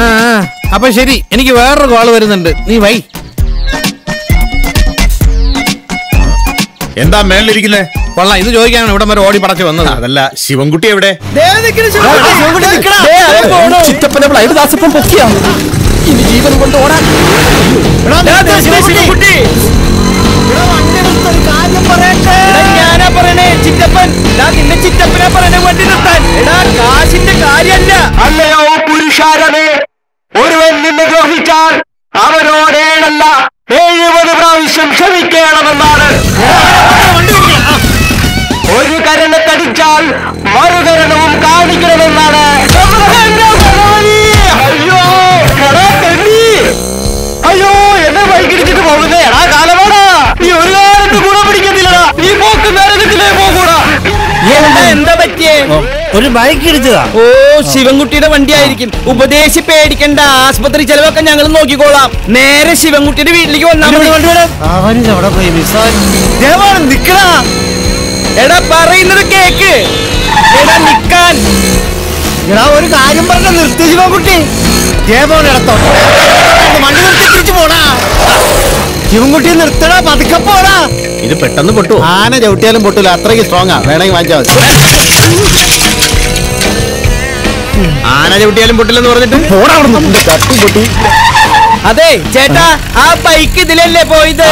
ആ ആ, അപ്പൊ ശരി എനിക്ക് വേറൊരു കോൾ വരുന്നുണ്ട്. നീ വൈ. എന്താ മേളിലിരിക്കുന്നേ? കൊള്ളാം. ഇത് ചോദിക്കാനാണ് ഇവിടെ വരെ ഓടി പടച്ചു വന്നത്. അതല്ല ശിവൻകുട്ടി എവിടെ? ഇനി ജീവൻ കൊണ്ട് ഓടാൻ. ഞാനാ പറയണേ ചിറ്റപ്പൻ. നിന്നെ ചിറ്റപ്പനാ പറയണേ വണ്ടി നിർത്താൻ. എടാ കാശിന്റെ കാര്യല്ല. അല്ലയോ പുരുഷാരമേ? ഒരുവൻ നിന്നെ ദ്രോഹിച്ചാൽ അവനോട് ഏഴല്ല എഴുപത് പ്രാവശ്യം ക്ഷമിക്കണമെന്നാണ്. ഒരു കരണത്തടിച്ചാൽ മറുകരണവും കാണിക്കണമെന്നാണ്. എന്റെ അയ്യോ തെണ്ടി! അയ്യോ എന്നെ വൈകിടിച്ചിട്ട് പോകുന്നേ. എടാ കാലമാടാ. നീ ഒരു കാലത്ത് കൂടെ പിടിക്കത്തില്ലടാ. നീ പോക്ക് നരകത്തിലേ പോകൂടാ. എന്താ എന്താ പറ്റിയേ? ഒരു ബൈക്ക് ഇടിച്ചതാ ഓ ശിവൻകുട്ടിയുടെ വണ്ടി ആയിരിക്കും ഉപദേശി പേടിക്കണ്ട. ആസ്പത്രി ചെലവൊക്കെ ഞങ്ങൾ നോക്കിക്കോളാം. നേരെ ശിവൻകുട്ടിയുടെ വീട്ടിലേക്ക് വന്നാൽ മതി. എടാ പറയുന്നത് കേക്ക്. എടാ നിക്കാൻ. എടാ ഒരു കാര്യം പറഞ്ഞ നിർത്തി ശിവൻകുട്ടി ജയമോൻ ഇടത്തോ വണ്ടി നിർത്തി തിരിച്ചു പോടാ. ശിവൻകുട്ടി നിർത്തടാ പതുക്കെ പോടാ. ഇത് പെട്ടെന്ന് പൊട്ടു ആന ചവിട്ടിയാലും പൊട്ടില്ല അത്രയ്ക്ക് സ്ട്രോങ് ആ. വേണമെങ്കിൽ വാങ്ങിച്ചാൽ മതി. ആന ചവിട്ടിയാലും പൊട്ടില്ലെന്ന് പറഞ്ഞിട്ട്? പോടാ കട്ടി പൊട്ടി. അതെ ചേട്ടാ ആ ബൈക്ക് ഇതിലല്ലേ പോയത്?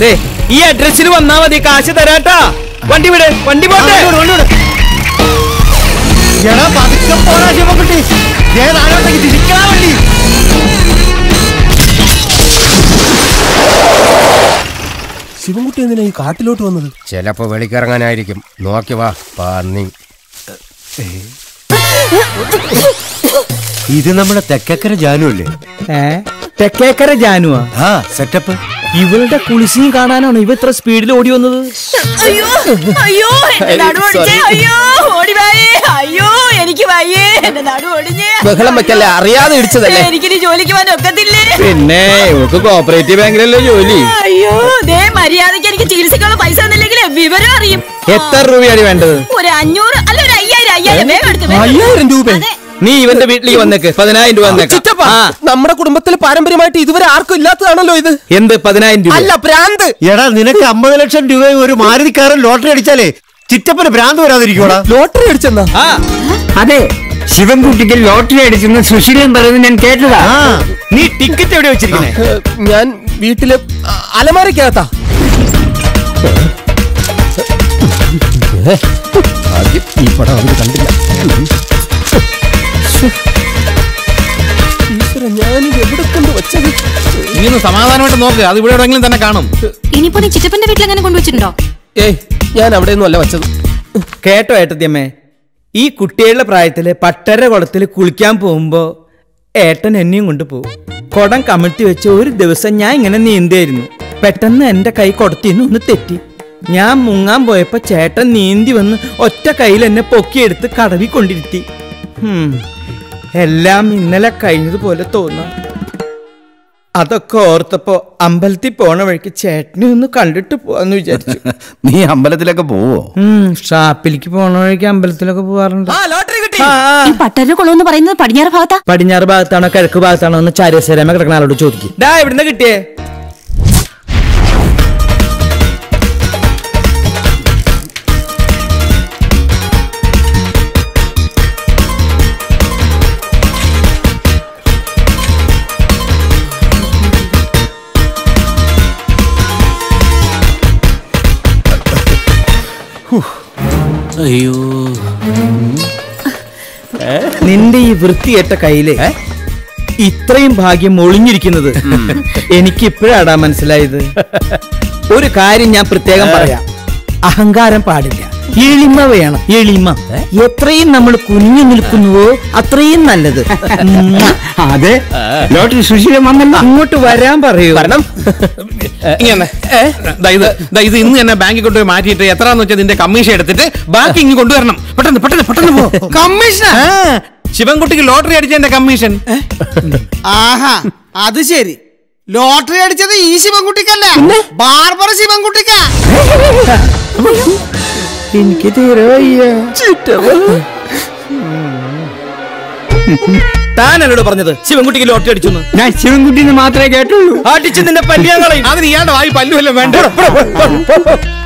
ദേ ഈ അഡ്രസ്സിൽ വന്നാ മതി കാശ് തരാട്ടാ. വണ്ടി വിട് വണ്ടി പോട്ടെ. എടാ പതുക്കെ പോടാ ശിവൻകുട്ടി. വണ്ടി. എന്തിനാ ഈ കാട്ടിലോട്ട് വന്നത്? ചിലപ്പോ വെളിക്കിറങ്ങാനായിരിക്കും. നോക്കി വാ പന്നി ഇത് നമ്മുടെ തെക്കേക്കര ജാനു അല്ലേ തെക്കേക്കര ജാനുവാ? ആ സെറ്റപ്പ് ഇവളുടെ കുളിസിയും കാണാനാണ് ഇവ ഇത്ര സ്പീഡിൽ ഓടി വന്നത്? അയ്യോ അയ്യോ എന്റെ നടു അയ്യോ ഓടി വായേ. അയ്യോ എനിക്ക് വയ്യേ. എന്റെ നടു ഒടിഞ്ഞേ. ബഹളം വെക്കല്ലേ? അറിയാതെ ഇടിച്ചതല്ലേ? എനിക്കിനി ജോലിക്ക് പോകാൻ ഒക്കത്തില്ലേ? പിന്നെ ഇവക്ക് കോപ്പറേറ്റീവ് ബാങ്കിലല്ലേ ജോലി? അയ്യോ ദേ മര്യാദയ്ക്ക് എനിക്ക് ചികിത്സക്കുള്ള പൈസ തന്നില്ലെങ്കിൽ വിവരം അറിയും. എത്ര രൂപയാണ് വേണ്ടത്? ഒരു അഞ്ഞൂറ് അല്ല ഒരു അയ്യായിരം അയ്യായിരം വേഗം എടുക്ക്. അയ്യായിരം രൂപ? നീ ഇവന്റെ വീട്ടിലേക്ക് വന്നേക്ക്. പതിനായിരം രൂപ വന്നേക്ക്. ചിറ്റപ്പ നമ്മുടെ കുടുംബത്തിൽ പാരമ്പര്യമായിട്ട് ഇതുവരെ ആർക്കും ഇല്ലാത്തതാണല്ലോ ഇത്. എന്ത് പതിനായിരം രൂപ അല്ല ഭ്രാന്ത്. എടാ നിനക്ക് അമ്പത് ലക്ഷം രൂപ ഒരു മാരുതിക്കാരൻ ലോട്ടറി അടിച്ചാലേ ചിറ്റപ്പന് ഭ്രാന്ത് വരാതിരിക്കോടാ ലോട്ടറി അടിച്ചെന്നാ? അതെ ശിവൻകുട്ടിക്ക് ലോട്ടറി അടിച്ചെന്ന് സുശീലൻ പറയുന്നത് ഞാൻ കേട്ടതാ. നീ ടിക്കറ്റ് എവിടെ വെച്ചിരിക്കുന്നേ? ഞാൻ വീട്ടിൽ അലമാരക്കകത്താ ആദ്യം ഈ പടം അവർ കണ്ടില്ല. നീ ഒന്ന് സമാധാനമായിട്ട് നോക്ക്. അത് ഇവിടെ എവിടെയെങ്കിലും തന്നെ കാണും. ഇനിയിപ്പോ നീ ചിറ്റപ്പന്റെ വീട്ടിൽ അങ്ങനെ കൊണ്ടുവച്ചിട്ടുണ്ടോ? ഏയ് ഞാൻ അവിടെ ഒന്നും അല്ല വച്ചത്. കേട്ടോ ഏട്ടത്തിയമ്മേ ഈ കുട്ടികളുടെ പ്രായത്തിൽ പട്ടര കുളത്തിൽ കുളിക്കാൻ പോകുമ്പോ ഏട്ടൻ എന്നെയും കൊണ്ടുപോകും കുടം കമിഴ്ത്തി വെച്ച് ഒരു ദിവസം ഞാൻ ഇങ്ങനെ നീന്തിയായിരുന്നു. പെട്ടെന്ന് എന്റെ കൈ കൊടത്തിന്ന് ഒന്ന് തെറ്റി. ഞാൻ മുങ്ങാൻ പോയപ്പോ ചേട്ടൻ നീന്തി വന്ന് ഒറ്റ കയ്യിൽ എന്നെ പൊക്കിയെടുത്ത് കടവി കൊണ്ടിരുത്തി എല്ലാം ഇന്നലെ കഴിഞ്ഞതുപോലെ തോന്നാം. അതൊക്കെ ഓർത്തപ്പോ അമ്പലത്തിൽ പോണ വഴിക്ക് ചേട്ടനെ ഒന്ന് കണ്ടിട്ട് പോവാന്ന് വിചാരിച്ചു. [laughs] നീ അമ്പലത്തിലൊക്കെ പോവോ? ഉം, ഷാപ്പിലേക്ക് പോണ വഴിക്ക് അമ്പലത്തിലൊക്കെ പോവാറുണ്ട്. ആ, ആ. ഈ പട്ടര കുളം എന്ന് പറയുന്നത് പടിഞ്ഞാറ് ഭാഗത്താ. പടിഞ്ഞാറ് ഭാഗത്താണോ കിഴക്ക് ഭാഗത്താണോ എന്ന് ചാരിയസേരമ കിടക്കണ ആളോട് ചോദിക്കും. ഇവിടുന്ന് കിട്ടിയേ? അയ്യോ. നിന്റെ ഈ വൃത്തിയേറ്റ കയ്യിൽ ഇത്രയും ഭാഗ്യം ഒളിഞ്ഞിരിക്കുന്നത് എനിക്ക് ഇപ്പോഴാടാ മനസ്സിലായത്? ഒരു കാര്യം ഞാൻ പ്രത്യേകം പറയാം. അഹങ്കാരം പാടില്ല. എളിമ വേണം. എളിമ. എത്രയും നമ്മൾ കുഞ്ഞു നിൽക്കുന്നുവോ അത്രയും നല്ലത്. അതെ. ലോട്ടറി സുശീലം വന്നല്ലോ. അങ്ങോട്ട് വരാൻ പറയൂ. കാരണം ഇത് ഇന്ന് തന്നെ ബാങ്കിൽ കൊണ്ടുപോയി മാറ്റിയിട്ട് എത്രാന്ന് വെച്ചാൽ നിന്റെ കമ്മീഷൻ എടുത്തിട്ട് ബാക്കി ഇങ്ങ് കൊണ്ടുവരണം. പെട്ടെന്ന് പെട്ടെന്ന് പെട്ടെന്ന് പോ. [laughs] കമ്മീഷൻ ശിവൻകുട്ടിക്ക് ലോട്ടറി അടിച്ചതിന്റെ കമ്മീഷൻ. ആഹാ അത് ശരി. ലോട്ടറി അടിച്ചത് ഈ ശിവൻകുട്ടിക്കല്ല. ബാർബർ ശിവൻകുട്ടിക്കാ. എനിക്ക് തീരെ വയ്യ താനല്ലോട് പറഞ്ഞത്? ശിവൻകുട്ടിക്ക് ലോട്ടറി അടിച്ചു ഞാൻ ശിവൻകുട്ടിന്ന് മാത്രമേ കേട്ടുള്ളൂ. അടിച്ചു നിന്റെ പല്ലിയാങ്ങളെ അതിന് ഇയാളുടെ വായി പല്ലുവല്ലോ വേണ്ട?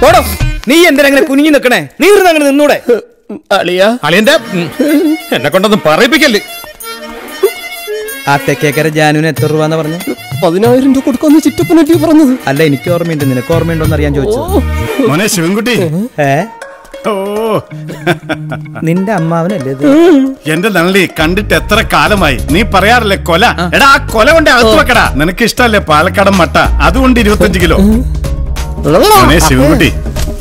പോടോ നീ എന്തിനാ അങ്ങനെ കുനിഞ്ഞു നിക്കണേ നീ അങ്ങനെ നിന്നൂടെ? അളിയന്റെ ഉം, എന്നെ കൊണ്ടൊന്നും പറയിപ്പിക്കല്ലേ. ആ തെക്കേക്കര ജാനുവിന് എത്ര രൂപ പറഞ്ഞു? പതിനായിരം രൂപ കൊടുക്കാന്ന് ചിറ്റപ്പനറ്റി പറഞ്ഞത്? അല്ല എനിക്ക് ഓർമ്മയുണ്ട്. നിനക്ക് ഓർമ്മയുണ്ടോ എന്ന് അറിയാൻ ചോദിച്ചു മോനെ ശിവൻകുട്ടി. ഏ? ഓ നിന്റെ അമ്മാവനല്ലേ ഇത്? എന്റെ നള്ളി കണ്ടിട്ട് എത്ര കാലമായി? നീ പറയാറില്ലേ കൊല? എടാ ആ കൊല കൊണ്ട് അകത്ത് വെക്കടാ. നിനക്ക് ഇഷ്ടല്ലേ പാലക്കാടൻ മട്ട? അതുകൊണ്ട് ഇരുപത്തഞ്ച് കിലോ. മോനെ ശിവൻകുട്ടി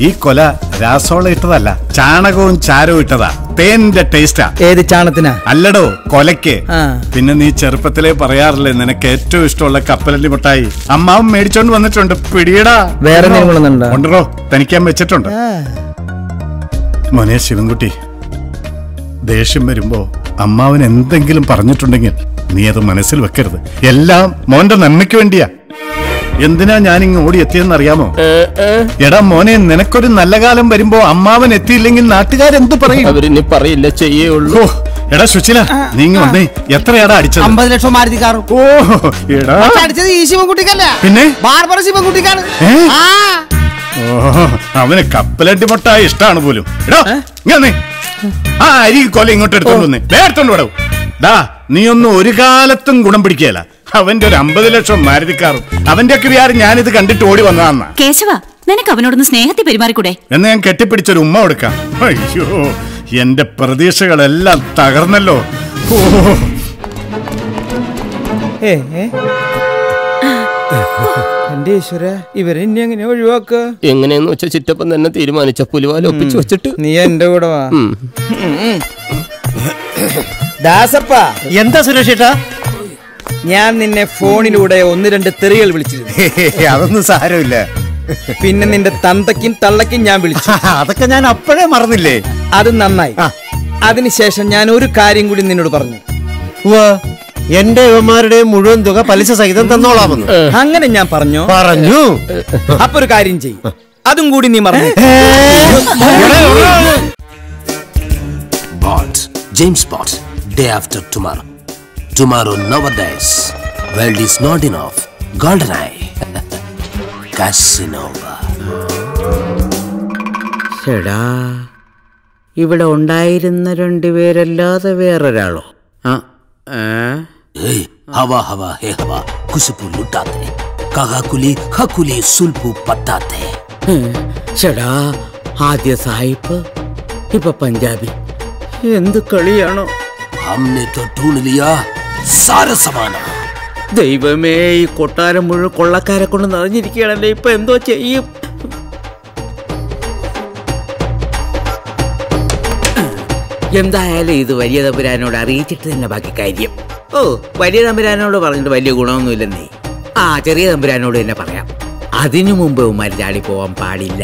ഈ കൊല രാസോള ഇട്ടതല്ല ചാണകവും ചാരവും ഇട്ടതാ. തേന്റെ ടേസ്റ്റാ ഏത് ചാണത്തിനാ അല്ലടോ കൊലക്ക് ആ. പിന്നെ നീ ചെറുപ്പത്തിലേ പറയാറില്ലേ നിനക്ക് ഏറ്റവും ഇഷ്ടമുള്ള കപ്പലണ്ടി മിഠായി. അമ്മാവും മേടിച്ചോണ്ട് വന്നിട്ടുണ്ട് പിടിയടാ. വേറെ എന്തെങ്കിലും കൊണ്ടുവന്നിട്ടുണ്ടോ? കൊണ്ടുവരോ തനിക്കാൻ വെച്ചിട്ടുണ്ട്. മോനെ ശിവൻകുട്ടി ദേഷ്യം വരുമ്പോ അമ്മാവൻ എന്തെങ്കിലും പറഞ്ഞിട്ടുണ്ടെങ്കിൽ നീ അത് മനസ്സിൽ വെക്കരുത്. എല്ലാം മോന്റെ നന്മയ്ക്ക് വേണ്ടിയാ. എന്തിനാ ഞാൻ ഇങ്ങ് ഓടി എത്തിയെന്ന് അറിയാമോ എടാ മോനെ നിനക്കൊരു നല്ല കാലം വരുമ്പോ അമ്മാവൻ എത്തിയില്ലെങ്കിൽ നാട്ടുകാരെന്ത് പറയും? അവരിനി പറയില്ല ചെയ്യേ ഉള്ളൂ. എടാ സുശീല നീ ഇങ്ങ് വന്നേ. എത്രയാടാ അടിച്ചത്? അമ്പത് ലക്ഷം മാരുതി കാർ ഓ എടാ. അടിച്ചത് ഈ ശിവൻകുട്ടിക്കല്ല? പിന്നെ? ബാർബർ ശിവൻകുട്ടിക്കാണ്. അവന് കപ്പലണ്ടി മുട്ടായി ഇഷ്ടാണ് പോലും. എടാ ഇങ്ങനെ ആ അരി കൊല ഇങ്ങോട്ട് എടുത്തോണ്ട് വന്നേ. എടുത്തോണ്ട് വിടവും ദാ നീ ഒന്നും ഒരു കാലത്തും ഗുണം പിടിക്കല അവന്റെ ഒരു അമ്പത് ലക്ഷം മാരുതിക്കാറും. അവന്റെ ഒക്കെ വിചാരം ഞാനിത് കണ്ടിട്ട് ഓടി വന്നതാന്ന. കേശവ നിനക്ക് അവനോടൊന്ന് സ്നേഹത്തിൽ പെരുമാറിക്കൂടെ? എന്ന് ഞാൻ കെട്ടിപ്പിടിച്ചൊരു ഉമ്മ കൊടുക്കാം. അയ്യോ എന്റെ പ്രതീക്ഷകളെല്ലാം തകർന്നല്ലോ. ഓ. ഏ ഏ. എന്റെ ഈശ്വര ഇവരെ ഇനി എങ്ങനെ ഒഴിവാക്ക? എങ്ങനെയെന്ന് വെച്ചാൽ ചിറ്റപ്പൻ തന്നെ തീരുമാനിച്ച പുലിവാല ഒപ്പിച്ചു വെച്ചിട്ട്. നീ എന്റെ കൂടെ വാ. ദാസപ്പ. എന്താ സുരേഷേട്ടാ ഞാൻ നിന്നെ ഫോണിലൂടെ ഒന്ന് രണ്ട് തെറികൾ വിളിച്ചിരുന്നു. അതൊന്നും സാരമില്ല. പിന്നെ നിന്റെ തന്തയ്ക്കും തള്ളയ്ക്കും ഞാൻ വിളിച്ചു. അതൊക്കെ ഞാൻ അപ്പോഴേ മറന്നില്ലേ? അത് നന്നായി. അതിനുശേഷം ഞാൻ ഒരു കാര്യം കൂടി നിന്നോട് പറഞ്ഞു. എന്റെ ഇവന്മാരുടെ മുഴുവൻ തുക പലിശ സഹിതം തന്നോളാമെന്ന് അങ്ങനെ ഞാൻ പറഞ്ഞു പറഞ്ഞു അപ്പൊ ഒരു കാര്യം ചെയ്യും അതും കൂടി നീ മറന്നു Bond. James Bond. Day after tomorrow. Tomorrow never dies. World is not enough. Goldeneye. [laughs] Casanova. ചേടാ ഇവിടെ ഉണ്ടായിരുന്ന രണ്ടുപേരല്ലാതെ വേറൊരാളോ ആ ഏ? Hey, हवा हवा है हवा खुशबू लुटाते कगाकुली हकुली सुल्पू पताते ഏ, ചേടാ ആദ്യ സായിപ്പ് ഇപ്പൊ പഞ്ചാബി എന്ത് കളിയാണോ हमने तो ढूंढ लिया सारा सामान ദൈവമേ ഈ കൊട്ടാരം മുഴുവൻ കൊള്ളക്കാരെ കൊണ്ട് നിറഞ്ഞിരിക്കുകയാണല്ലേ ഇപ്പൊ എന്തോ ചെയ്യും എന്തായാലും ഇത് വലിയ തമ്പുരാനോട് അറിയിച്ചിട്ട് തന്നെ ബാക്കി കാര്യം ഓ വലിയ തമ്പുരാനോട് പറഞ്ഞിട്ട് വലിയ ഗുണമൊന്നുമില്ലെന്നേ ആ ചെറിയ തമ്പുരാനോട് തന്നെ പറയാം. അതിനു മുമ്പ് ഉമ്മാരി ചാടി പോവാൻ പാടില്ല.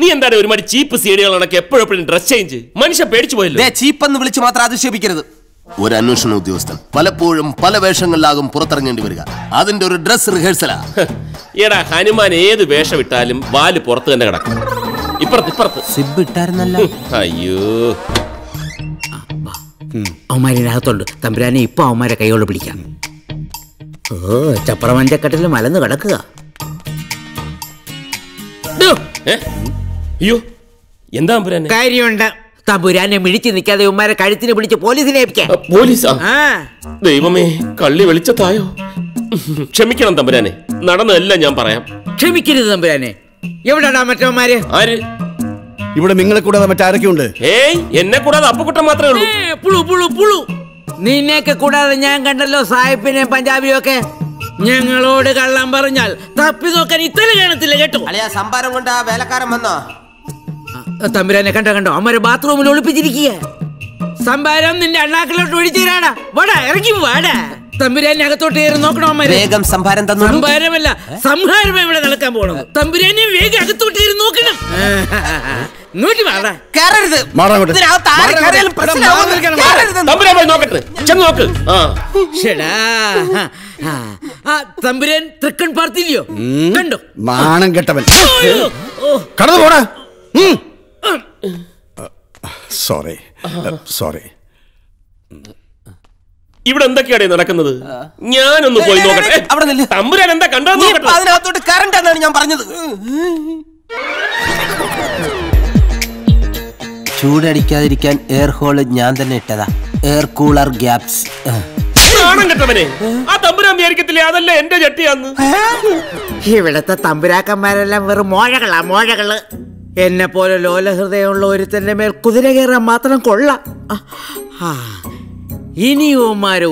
നീ എന്താ ഒരുമാതിരി ചീപ്പ് സീഡികളാണൊക്കെ എപ്പോഴെപ്പോഴും ഡ്രസ് ചേഞ്ച് മനുഷ്യൻ പേടിച്ചു പോയല്ലോ. ചീപ്പ് എന്ന് വിളിച്ച് മാത്രം അധിക്ഷേപിക്കരുത്. ഒരു അന്വേഷണ ഉദ്യോഗസ്ഥൻ. പലപ്പോഴും പല വേഷങ്ങളിലാകും പുറത്തിറങ്ങേണ്ടി വരിക. അതിന്റെ ഒരു ഡ്രസ് റിഹേഴ്സലാ എടാ ഹനുമാൻ ഏത് വേഷം ഇട്ടാലും വാൽ പുറത്ത് തന്നെ കിടക്കും. ഇപ്പുറത്ത് ഇപ്പുറത്ത്. സിബ് ഇട്ടായിരുന്നല്ലോ. അയ്യോ. അവന്മാരിനകത്തുണ്ട് തമ്പുരാനെ ഇപ്പൊ അവന്മാരെ കൈകൊണ്ട് പിടിക്കാം. ഓ ചപ്പറമഞ്ചക്കെട്ടിൽ മലന്ന് കിടക്കുക? അയ്യോ എന്താ തമ്പുരാനെ? കാര്യമുണ്ട്. തമ്പുരാനെ മിഴിച്ചു നിൽക്കാതെ ഉമ്മാരെ കഴുത്തിന് പിടിച്ച് പോലീസിനെ പോലീസാ? ദൈവമേ കള്ളി വെളിച്ചത്തായോ? ക്ഷമിക്കണം തമ്പുരാനെ. നടന്നതെല്ലാം ഞാൻ പറയാം. ക്ഷമിക്കരുത് തമ്പുരാനെ. എവിടെടാ മറ്റവന്മാര്? ആര്? ഇവിടെ നിങ്ങളെ കൂടാതെ മറ്റാരൊക്കെ ഉണ്ട്? ഏയ് എന്നെ കൂടാതെ അപ്പുകുട്ടം മാത്രമേ ഉള്ളൂ. പുളു പുളു പുളു. നിന്നെയൊക്കെ കൂടാതെ ഞാൻ കണ്ടല്ലോ സാഹിബിനെ പഞ്ചാബിയും ഒക്കെ. ഞങ്ങളോട് കള്ളം പറഞ്ഞാൽ തപ്പി നോക്കാൻ ഇത്ര കാണത്തില്ല കേട്ടോ. അളിയാ സംഭാരം കൊണ്ട് ആ വേലക്കാരൻ വന്നോ? തമ്പുരാനെ കണ്ടോ കണ്ടോ? അമ്മരെ ബാത്റൂമിൽ ഒളിപ്പിച്ചിരിക്കുക സംഭാരം നിന്റെ അണ്ണാക്കിലോട്ട് ഒഴിച്ചേരാടാ. വാടാ ഇറങ്ങി വാടാ. തമ്പുരാനെ അകത്തോട്ട് കയറി നോക്കണോ അമ്മരെ. വേഗം സംഭാരം തന്നു. സംഭാരമല്ല സംഹാരം ഇവിടെ നടക്കാൻ പോണത് തമ്പുരാനെ വേഗം അകത്തോട്ട് കയറി നോക്കണം. ഇങ്ങോട്ട് വാടാ കയറരുത്. മാറാങ്ങോട്ട്. ഇതിനകത്ത് ആര് കയറിയാലും പ്രശ്നമാവും. കയറരുത്. തമ്പുരാൻ പോയി നോക്കട്ടെ. ചെന്ന് നോക്ക്. ആ. ഷെടാ ആ, തമ്പുരാൻ തൃക്കൺ പാർത്തില്ലയോ? കണ്ടോ? മാണം കെട്ടവൻ. ഓ, കടന്നു പോടാ. സോറി. സോറി. ഇവിടെ എന്തൊക്കെയാണ് നടക്കുന്നത്? ഞാനൊന്ന് പോയി നോക്കട്ടെ. അവിടെ നില്ല്. തമ്പുരാൻ എന്താ ഇപ്പൊ അതിനകത്തോട്ട് കറണ്ട് എന്നാണ് ഞാൻ പറഞ്ഞത്. ചൂടടിക്കാതിരിക്കാൻ എയർ ഹോൾ ഞാൻ തന്നെ ഇട്ടതാ. എയർ കൂളർ ഗ്യാപ്സ് ആ. തമ്പുരാൻ വിചാരിക്കത്തില്ലേ അതല്ല എന്റെ ചട്ടിയാന്ന് ഇവിടത്തെ തമ്പുരാക്കന്മാരെല്ലാം വെറും മോഴകളാ മോഴകൾ. എന്നെ പോലെ ലോലഹൃദയമുള്ള ഒരുത്തന്റെ മേൽ കുതിര കയറാൻ മാത്രം കൊള്ള. ഇനി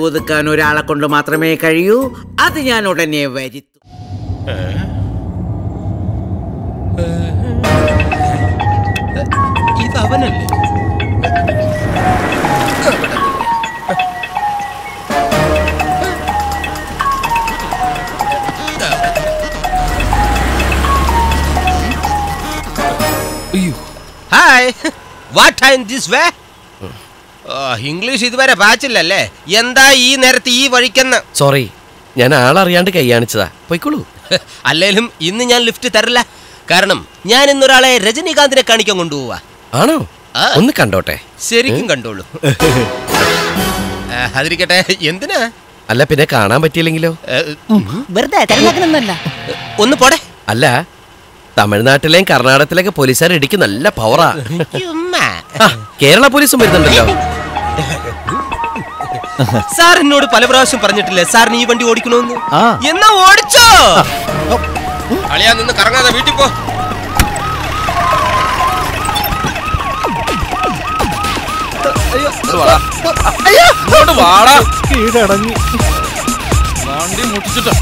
ഒതുക്കാൻ ഒരാളെ കൊണ്ട് മാത്രമേ കഴിയൂ. അത് ഞാൻ ഉടനെ വരുത്തു. ഇത് hi what time this way English ഇതുവരെ പാച്ചില്ലല്ലേ എന്താ ഈ നേരത്തെ ഈ വഴിക്കെന്ന്? സോറി ഞാൻ ആളറിയാണ്ട് കൈയാണിച്ചതാ. പോയിക്കോളൂ. [laughs] അല്ലേലും ഇന്ന് ഞാൻ ലിഫ്റ്റ് തരില്ല. കാരണം ഞാൻ ഇന്നൊരാളെ രജനീകാന്തിനെ കാണിക്കാൻ കൊണ്ടുപോവാ. ആണോ? ഒന്ന് കണ്ടോട്ടെ. ശരിക്കും കണ്ടോളൂ. [laughs] അതിരിക്കട്ടെ. എന്തിനാ? അല്ല പിന്നെ കാണാൻ പറ്റിയില്ലെങ്കിലോ? വെറുതെ ഒന്ന് പോടെ. അല്ല തമിഴ്നാട്ടിലെയും കർണാടകത്തിലേക്ക് പോലീസുകാർ ഇടിക്ക് നല്ല പവറാ ആ, കേരള പോലീസും വരുന്നുണ്ടല്ലോ. സാർ എന്നോട് പല പ്രാവശ്യം പറഞ്ഞിട്ടില്ലേ? സാറിന് ഈ വണ്ടി ഓടിക്കണമെന്ന് എന്നാ ഓടിച്ചോ? അളിയാ നിന്ന് കറങ്ങാതെ വീട്ടിൽ പോ. വാടാ. കീഴടങ്ങി. വണ്ടി മുട്ടിച്ചിട്ട്.